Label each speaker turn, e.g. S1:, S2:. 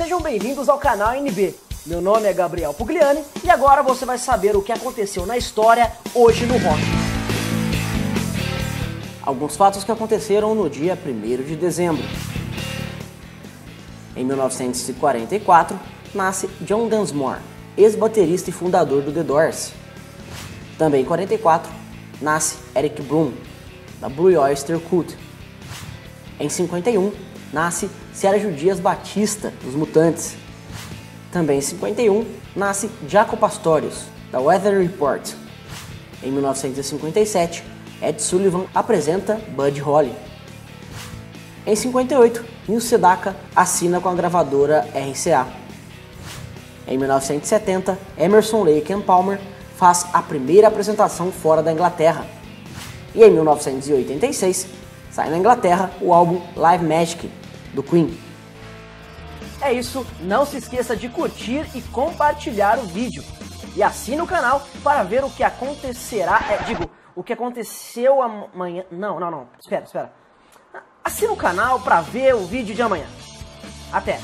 S1: Sejam bem-vindos ao canal NB. Meu nome é Gabriel Pugliani e agora você vai saber o que aconteceu na história hoje no rock. Alguns fatos que aconteceram no dia 1 de dezembro. Em 1944, nasce John Dunsmore, ex-baterista e fundador do The Doors. Também em 44, nasce Eric Bloom, da Blue Oyster Cult. Em 51, nasce Sérgio Dias Batista, dos Mutantes. Também em 51, nasce Jaco Pastorius, da Weather Report. Em 1957, Ed Sullivan apresenta Bud Holly. Em 58, Neil Sedaka assina com a gravadora RCA. Em 1970, Emerson Lake and Palmer faz a primeira apresentação fora da Inglaterra. E em 1986, sai na Inglaterra o álbum Live Magic, do Queen. É isso, não se esqueça de curtir e compartilhar o vídeo. E assine o canal para ver o que acontecerá, é, digo, o que aconteceu amanhã. Não, não, não, espera, espera. Assina o canal para ver o vídeo de amanhã. Até!